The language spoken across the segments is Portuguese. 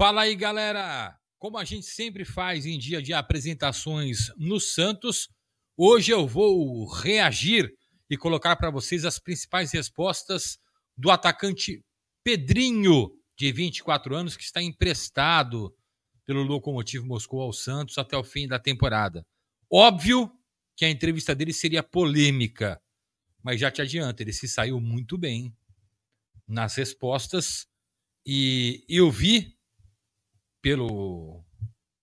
Fala aí, galera! Como a gente sempre faz em dia de apresentações no Santos, hoje eu vou reagir e colocar para vocês as principais respostas do atacante Pedrinho, de 24 anos, que está emprestado pelo Lokomotiv Moscou ao Santos até o fim da temporada. Óbvio que a entrevista dele seria polêmica, mas já te adianto, ele se saiu muito bem nas respostas e eu vi pelo,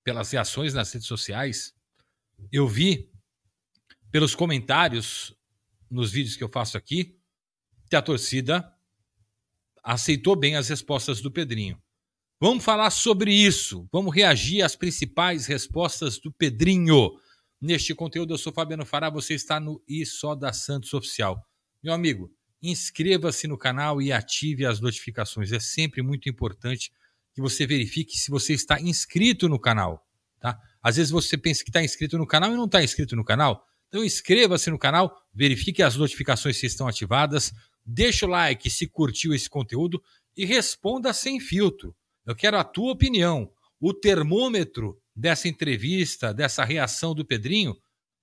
pelas reações nas redes sociais, eu vi pelos comentários nos vídeos que eu faço aqui, que a torcida aceitou bem as respostas do Pedrinho. Vamos falar sobre isso. Vamos reagir às principais respostas do Pedrinho. Neste conteúdo, eu sou Fabiano Fará, você está no E Só da Santos Oficial. Meu amigo, inscreva-se no canal e ative as notificações. É sempre muito importante que você verifique se você está inscrito no canal. Tá? Às vezes você pensa que está inscrito no canal e não está inscrito no canal. Então inscreva-se no canal, verifique as notificações se estão ativadas, deixa o like se curtiu esse conteúdo e responda sem filtro. Eu quero a tua opinião. O termômetro dessa entrevista, dessa reação do Pedrinho,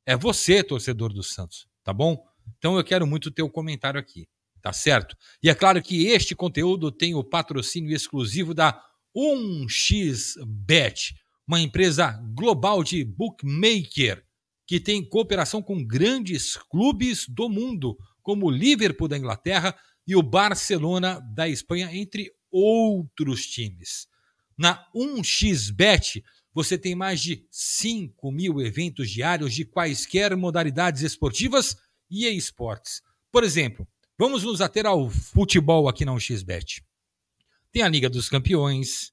é você, torcedor do Santos, tá bom? Então eu quero muito o teu comentário aqui, tá certo? E é claro que este conteúdo tem o patrocínio exclusivo da 1xBet, uma empresa global de bookmaker que tem cooperação com grandes clubes do mundo, como o Liverpool da Inglaterra e o Barcelona da Espanha, entre outros times. Na 1xBet, você tem mais de 5 mil eventos diários de quaisquer modalidades esportivas e esportes. Por exemplo, vamos nos ater ao futebol aqui na 1xBet. Tem a Liga dos Campeões,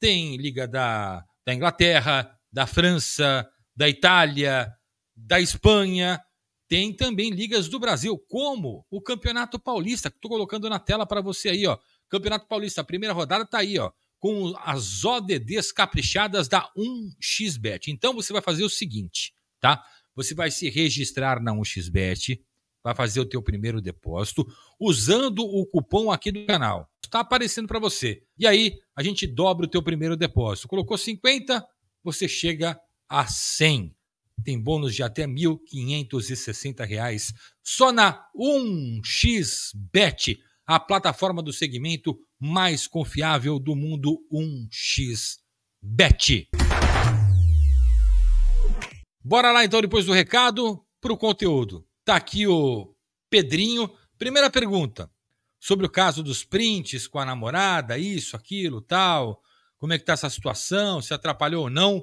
tem Liga da, da Inglaterra, da França, da Itália, da Espanha, tem também ligas do Brasil, como o Campeonato Paulista, que estou colocando na tela para você aí, ó. Campeonato Paulista, a primeira rodada está aí, ó, com as ODDs caprichadas da 1xBet. Então você vai fazer o seguinte, tá? Você vai se registrar na 1xBet, vai fazer o teu primeiro depósito usando o cupom aqui do canal. Está aparecendo para você. E aí a gente dobra o teu primeiro depósito. Colocou 50, você chega a 100. Tem bônus de até R$ 1.560 só na 1xBet, a plataforma do segmento mais confiável do mundo 1xBet. Bora lá então depois do recado para o conteúdo. Tá aqui o Pedrinho. Primeira pergunta sobre o caso dos prints com a namorada, isso, aquilo, tal. Como é que tá essa situação? Se atrapalhou ou não?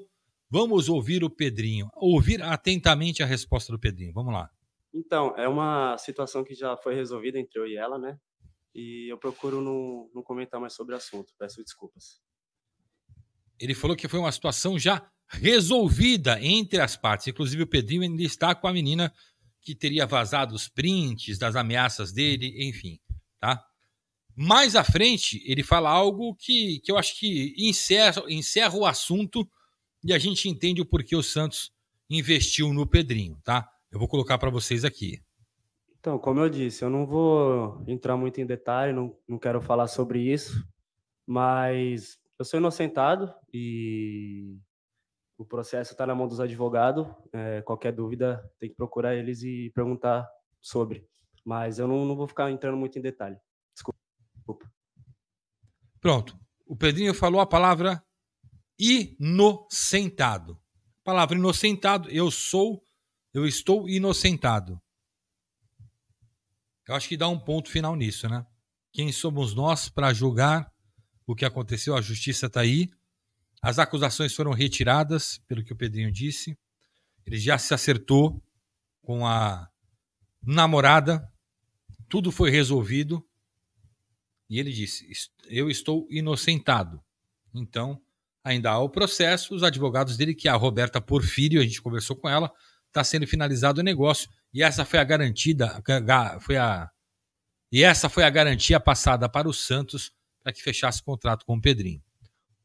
Vamos ouvir o Pedrinho. Ouvir atentamente a resposta do Pedrinho. Vamos lá. Então, é uma situação que já foi resolvida entre eu e ela, né? E eu procuro não, não comentar mais sobre o assunto. Peço desculpas. Ele falou que foi uma situação já resolvida entre as partes. Inclusive, o Pedrinho ainda está com a menina que teria vazado os prints das ameaças dele, enfim, tá? Mais à frente, ele fala algo que, que eu acho que encerra, encerra o assunto e a gente entende o porquê o Santos investiu no Pedrinho, tá? Eu vou colocar para vocês aqui. Então, como eu disse, eu não vou entrar muito em detalhe, não, não quero falar sobre isso, mas eu sou inocentado e o processo está na mão dos advogados. É, qualquer dúvida, tem que procurar eles e perguntar sobre. Mas eu não, não vou ficar entrando muito em detalhe. Desculpa. Desculpa. Pronto. O Pedrinho falou a palavra inocentado. palavra inocentado, eu sou, eu estou inocentado. Eu acho que dá um ponto final nisso, né? Quem somos nós para julgar o que aconteceu? A justiça está aí. As acusações foram retiradas, pelo que o Pedrinho disse. Ele já se acertou com a namorada, tudo foi resolvido. E ele disse: Eu estou inocentado. Então, ainda há o processo. Os advogados dele, que é a Roberta Porfírio, a gente conversou com ela, está sendo finalizado o negócio. E essa foi a garantida, foi a, e essa foi a garantia passada para o Santos para que fechasse o contrato com o Pedrinho.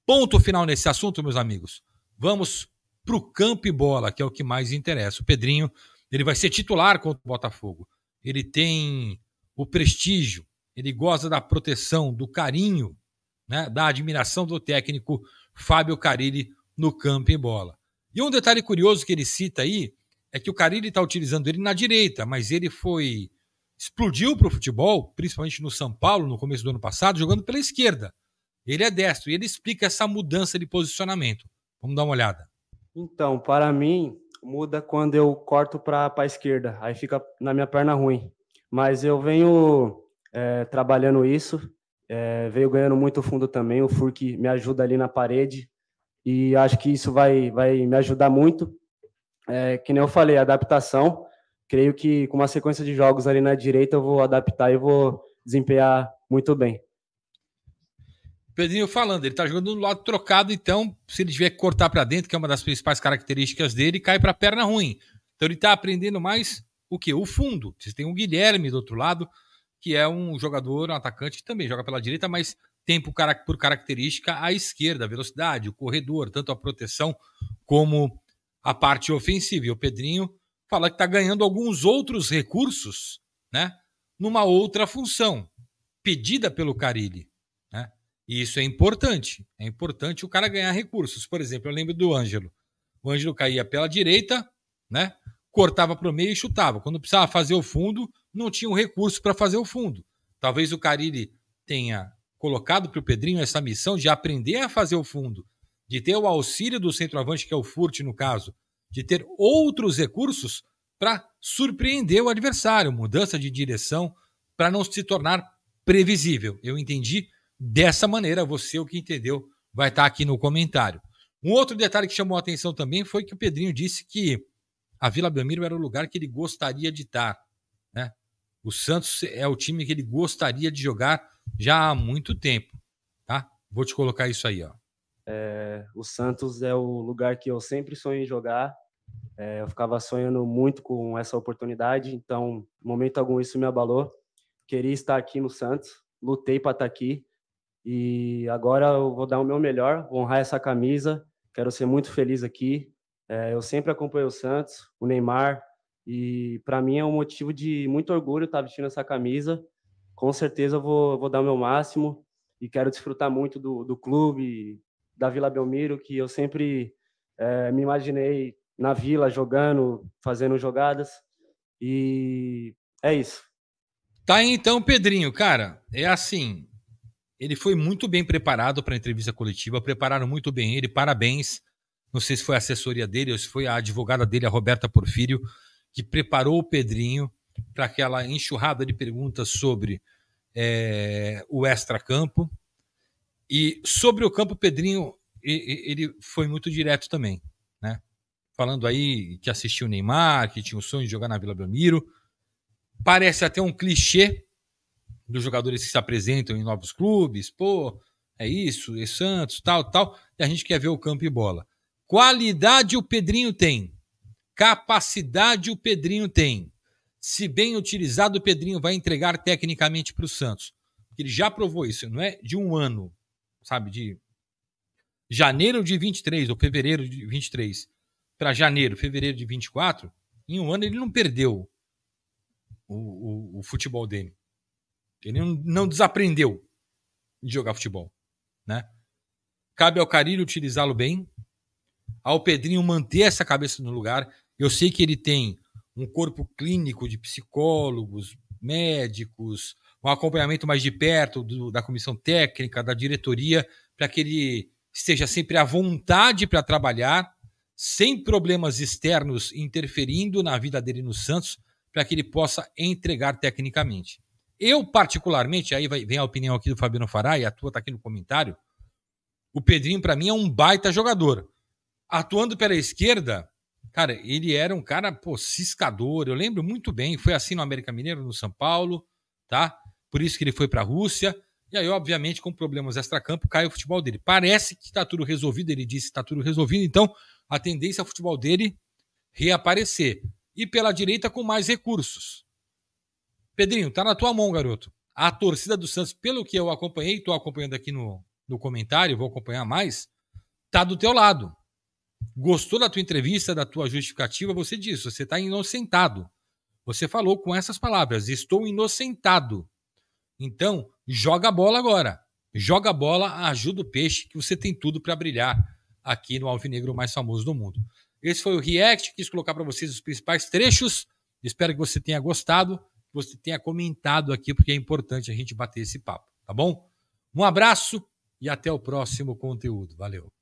Ponto final nesse assunto, meus amigos. Vamos para o campo e bola, que é o que mais interessa. O Pedrinho ele vai ser titular contra o Botafogo. Ele tem o prestígio, ele goza da proteção, do carinho né, da admiração do técnico Fábio Carilli no campo e bola. E um detalhe curioso que ele cita aí é que o Carilli está utilizando ele na direita, mas ele foi explodiu para o futebol, principalmente no São Paulo no começo do ano passado, jogando pela esquerda. Ele é destro e ele explica essa mudança de posicionamento. Vamos dar uma olhada. Então, para mim, muda quando eu corto para a esquerda, aí fica na minha perna ruim. Mas eu venho é, trabalhando isso, é, veio ganhando muito fundo também. O Furk me ajuda ali na parede e acho que isso vai, vai me ajudar muito. É, que nem eu falei, adaptação creio que com uma sequência de jogos ali na direita eu vou adaptar e vou desempenhar muito bem. Pedrinho falando, ele tá jogando no lado trocado, então se ele tiver que cortar para dentro, que é uma das principais características dele, cai para perna ruim. Então ele tá aprendendo mais o que? O fundo. Você tem o Guilherme do outro lado, que é um jogador, um atacante que também joga pela direita, mas tem por, por característica a esquerda, a velocidade, o corredor, tanto a proteção como a parte ofensiva. E o Pedrinho fala que está ganhando alguns outros recursos, né? Numa outra função pedida pelo Carilli? E isso é importante. É importante o cara ganhar recursos. Por exemplo, eu lembro do Ângelo. O Ângelo caía pela direita, né? Cortava para o meio e chutava. Quando precisava fazer o fundo, não tinha um recurso para fazer o fundo. Talvez o Carilli tenha colocado para o Pedrinho essa missão de aprender a fazer o fundo, de ter o auxílio do centroavante, que é o Furt no caso, de ter outros recursos para surpreender o adversário, mudança de direção para não se tornar previsível. Eu entendi dessa maneira, você o que entendeu vai estar aqui no comentário. Um outro detalhe que chamou a atenção também foi que o Pedrinho disse que a Vila Belmiro era o lugar que ele gostaria de estar. Né? O Santos é o time que ele gostaria de jogar já há muito tempo. Tá? Vou te colocar isso aí. Ó. É, o Santos é o lugar que eu sempre sonhei jogar. É, eu ficava sonhando muito com essa oportunidade, então, momento algum, isso me abalou. Queria estar aqui no Santos, lutei para estar aqui e agora eu vou dar o meu melhor, honrar essa camisa. Quero ser muito feliz aqui. É, eu sempre acompanho o Santos, o Neymar, e para mim é um motivo de muito orgulho estar vestindo essa camisa. Com certeza eu vou, vou dar o meu máximo e quero desfrutar muito do, do clube, da Vila Belmiro, que eu sempre é, me imaginei na vila jogando, fazendo jogadas. E é isso. Tá aí, então, Pedrinho, cara, é assim. Ele foi muito bem preparado para a entrevista coletiva, prepararam muito bem ele, parabéns. Não sei se foi a assessoria dele ou se foi a advogada dele, a Roberta Porfírio, que preparou o Pedrinho para aquela enxurrada de perguntas sobre é, o extra-campo. E sobre o campo, Pedrinho, ele foi muito direto também, né? Falando aí que assistiu o Neymar, que tinha o sonho de jogar na Vila Belmiro. Parece até um clichê dos jogadores que se apresentam em novos clubes. Pô, é isso, é Santos, tal, tal. E a gente quer ver o campo e bola. Qualidade o Pedrinho tem. Capacidade o Pedrinho tem. Se bem utilizado, o Pedrinho vai entregar tecnicamente para o Santos. Ele já provou isso, não é de um ano, sabe? De janeiro de 23 ou fevereiro de 23 para janeiro, fevereiro de 24, em um ano ele não perdeu o, o, o futebol dele. Ele não, desaprendeu de jogar futebol. Né? Cabe ao Carilho utilizá-lo bem, ao Pedrinho manter essa cabeça no lugar. Eu sei que ele tem um corpo clínico de psicólogos, médicos, um acompanhamento mais de perto do, da comissão técnica, da diretoria, para que ele esteja sempre à vontade para trabalhar, sem problemas externos interferindo na vida dele no Santos, para que ele possa entregar tecnicamente. Eu, particularmente, aí vem a opinião aqui do Fabiano Fará, e a tua está aqui no comentário. O Pedrinho, para mim, é um baita jogador. Atuando pela esquerda, cara, ele era um cara, pô, ciscador. Eu lembro muito bem, foi assim no América Mineiro, no São Paulo, tá? Por isso que ele foi para a Rússia. E aí, obviamente, com problemas extra-campo, cai o futebol dele. Parece que está tudo resolvido, ele disse que está tudo resolvido, então a tendência é o futebol dele reaparecer. E pela direita com mais recursos. Pedrinho, tá na tua mão, garoto. A torcida do Santos, pelo que eu acompanhei, estou acompanhando aqui no, no comentário, vou acompanhar mais, tá do teu lado. Gostou da tua entrevista, da tua justificativa? Você disse, você está inocentado. Você falou com essas palavras: estou inocentado. Então, joga a bola agora. joga bola, ajuda o peixe, que você tem tudo para brilhar aqui no Alvinegro mais famoso do mundo. Esse foi o React, quis colocar para vocês os principais trechos. Espero que você tenha gostado, você tenha comentado aqui, porque é importante a gente bater esse papo, tá bom? Um abraço e até o próximo conteúdo. Valeu!